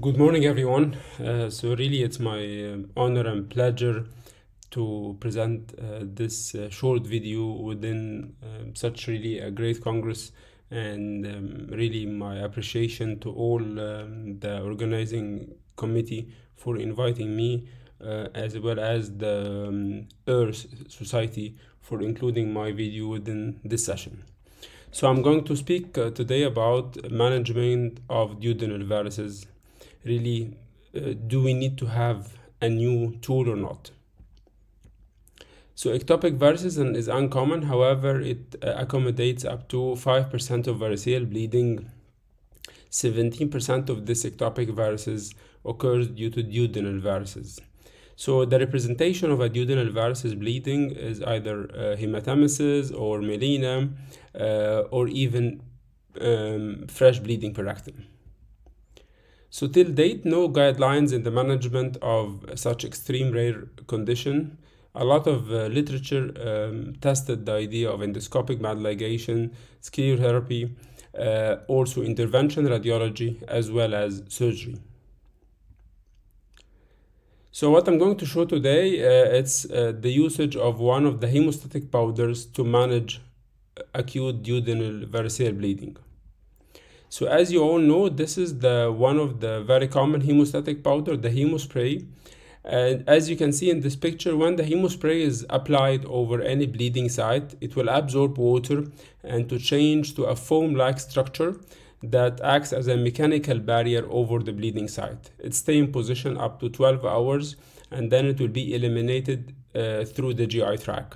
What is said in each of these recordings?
Good morning, everyone. Uh, so, really, it's my um, honor and pleasure to present uh, this uh, short video within um, such really a great congress, and um, really my appreciation to all um, the organizing committee for inviting me, uh, as well as the um, Earth Society for including my video within this session. So, I'm going to speak uh, today about management of duodenal varices really uh, do we need to have a new tool or not? So ectopic varices is uncommon. However it uh, accommodates up to 5% of variceal bleeding. 17% of this ectopic varices occurs due to duodenal varices. So the representation of a duodenal varices bleeding is either uh, hematemesis or melena uh, or even um, fresh bleeding per rectum. So till date, no guidelines in the management of such extreme rare condition. A lot of uh, literature um, tested the idea of endoscopic band ligation, sclerotherapy, uh, also intervention radiology, as well as surgery. So what I'm going to show today, uh, it's uh, the usage of one of the hemostatic powders to manage acute duodenal variceal bleeding. So as you all know, this is the one of the very common hemostatic powder, the hemospray. And as you can see in this picture, when the hemospray is applied over any bleeding site, it will absorb water and to change to a foam-like structure that acts as a mechanical barrier over the bleeding site. It stays in position up to 12 hours and then it will be eliminated uh, through the GI tract.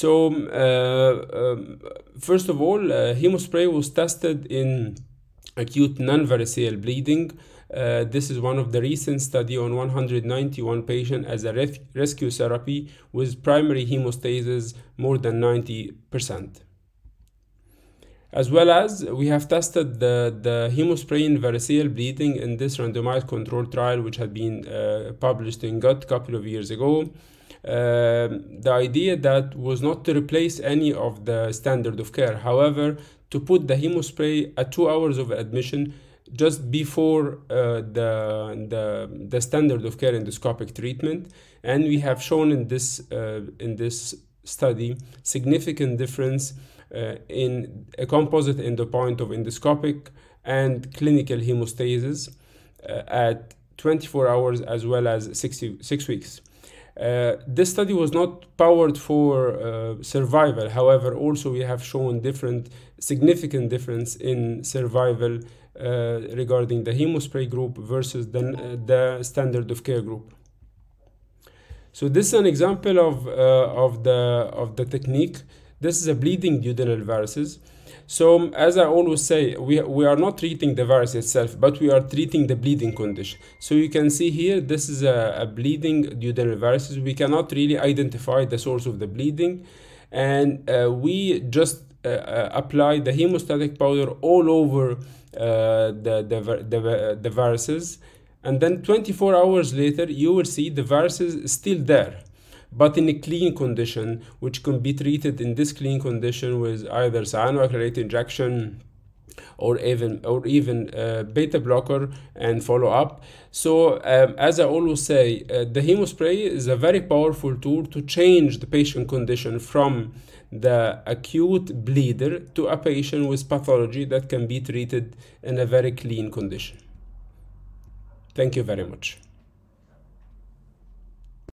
So, uh, um, first of all, uh, hemospray was tested in acute non-variceal bleeding. Uh, this is one of the recent study on 191 patients as a res rescue therapy with primary hemostasis more than 90%. As well as we have tested the, the hemospray in variceal bleeding in this randomized control trial, which had been uh, published in Gut a couple of years ago. Um, the idea that was not to replace any of the standard of care. However, to put the hemospray at two hours of admission just before uh, the, the, the standard of care endoscopic treatment. And we have shown in this, uh, in this study significant difference uh, in a composite endpoint of endoscopic and clinical hemostasis uh, at 24 hours as well as 66 weeks. Uh, this study was not powered for uh, survival. However, also we have shown different significant difference in survival uh, regarding the hemospray group versus the, uh, the standard of care group. So this is an example of, uh, of, the, of the technique. This is a bleeding duodenal varices. So um, as I always say, we, we are not treating the varix itself, but we are treating the bleeding condition. So you can see here, this is a, a bleeding duodenal varices. We cannot really identify the source of the bleeding. And uh, we just uh, uh, apply the hemostatic powder all over uh, the, the, the, the varices. And then 24 hours later, you will see the varices still there but in a clean condition, which can be treated in this clean condition with either cyanoacrylate injection or even or even uh, beta blocker and follow up. So um, as I always say, uh, the hemospray is a very powerful tool to change the patient condition from the acute bleeder to a patient with pathology that can be treated in a very clean condition. Thank you very much.